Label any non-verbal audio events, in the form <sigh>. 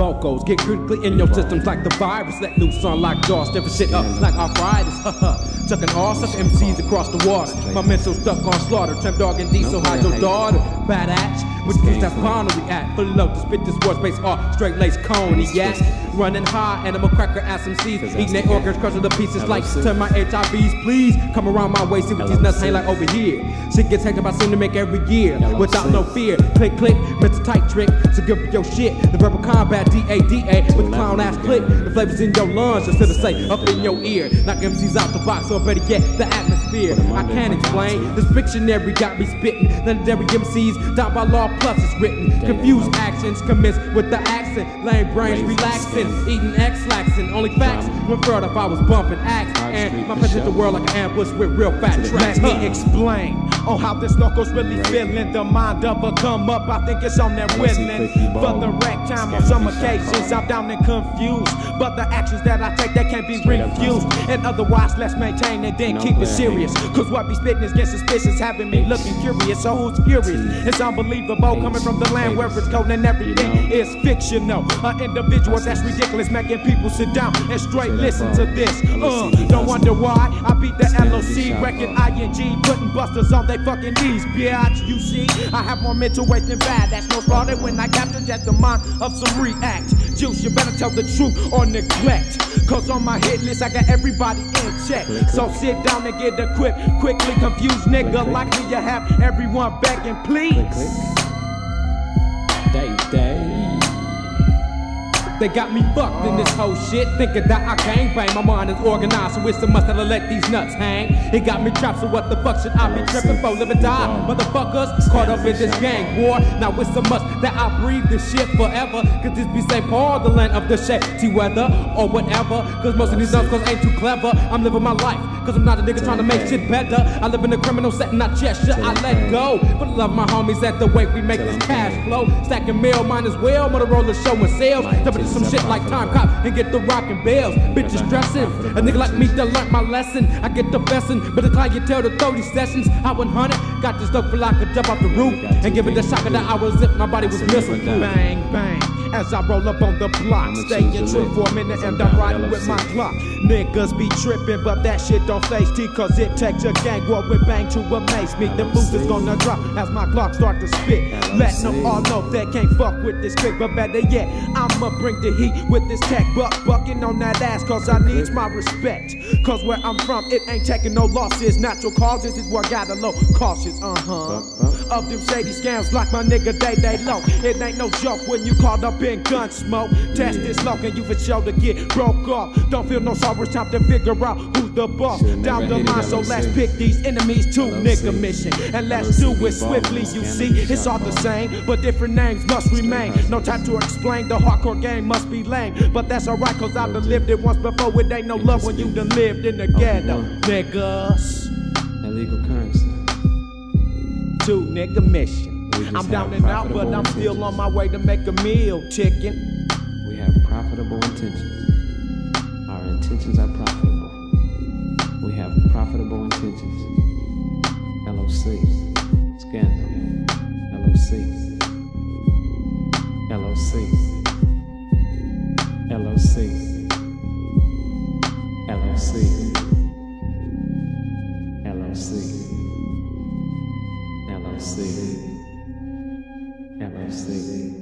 locos. Get critically in your systems like the virus. Let loose on like jaws. Stiffen shit up like arthritis. <laughs> Chucking all such MCs across the water. My mental stuck on slaughter. Temp dog and diesel, hide your daughter. Bad act. With this that's boundary at. Fully loaded, spit this war space art. Straight lace cone, yak. Running high, animal cracker ass some seeds. Eating their organs, crushing the pieces like turn my HIVs, please. Come around my way, see what these nuts hang like over here. Shit gets hectic by seem to make every year. Without no fear. Click, click, Mr. Tight Trick. So give me your shit. The verbal combat, D-A-D-A. With the clown ass click. The flavors in your lungs, just to say up in your ear. Knock MCs out the box, or better yet, the atmosphere. I can't explain. This dictionary got me spitting. Legendary MCs, down by law plus it's written. Confused actions commence with the accent. Lame brains relaxing, eating X laxing. Only facts went further if I was bumping acts. And my presence the world like an ambush with real fat tracks. Let me explain on how this local's really feeling. The mind of a come up, I think it's on that willing. For the wreck time on some occasions, I'm down and confused. But the actions that I take, they can't be refused. And otherwise, let's maintain and then keep it serious. Cause what be spitting is getting suspicious, having me looking curious. So who's furious? It's unbelievable coming from the land where it's cold and everything is fictional. An individual that's ridiculous, making people sit down and straight listen to this. Uh, don't wonder why I beat the LOC, wrecking ING, putting busters on they fucking knees, bitch. You see, I have more mental weight than bad. That's no slaughter when I capture just the mind of some react. Juice, you better tell the truth or neglect. Cause on my hit list, I got everybody in check. So sit down and get equipped. Quickly confused nigga like me, you have everyone begging, please. They got me fucked in this whole shit, thinking that I can't bang. My mind is organized, so it's a must that I let these nuts hang. It got me trapped, so what the fuck should I be tripping for? Live and die, motherfuckers, caught up in this gang war. Now it's a must that I breathe this shit forever. Cause this be St. Paul, the land of the shady weather, or whatever. Cause most of these nuts ain't too clever. I'm living my life, cause I'm not a nigga trying to make shit better. I live in a criminal setting, I gesture, I let go. But love my homies at the way we make this cash flow. Stacking mail, mine as well, Motorola showing sales. Jumping some shit like time cop and get the rockin' bells. Bitches dressing. A nigga like me that learned my lesson. I get the bessin', but the clientele to 30 sessions. I 100, got this dope for like a jump off the roof and give it the shock of that I was zip. My body was missing. Bang, bang. As I roll up on the block, staying true for a minute and I'm riding with my Glock. Niggas be tripping, but that shit don't face T, cause it takes a gang war with bang to amaze me. The boost is gonna drop as my Glock start to spit. Let them all know they can't fuck with this click, but better yet, I'ma bring the heat with this tech. Buck bucking on that ass, cause I needs my respect. Cause where I'm from, it ain't taking no losses. Natural causes is where I got a low cautious, uh huh. Of them shady scams like my nigga Day Day Low. It ain't no joke when you called up in gun smoke. Test this lock and you for sure to get broke off. Don't feel no sorrow, it's time to figure out who's the boss. Down the line, so let's pick these enemies to nigga mission. And let's do it swiftly, you see. It's all the same, but different names must remain. No time to explain, the hardcore game must be lame. But that's alright, cause I done lived it once before. It ain't no love when you done lived in the ghetto. Niggas, Illegal currency. Two nigga mission. I'm down and out, but I'm still intentions. on my way to make a meal ticking. We have profitable intentions. Our intentions are profitable. We have profitable intentions. LOC. Scandal. LOC. LOC. LOC. LOC. LOC. LOC. LOC.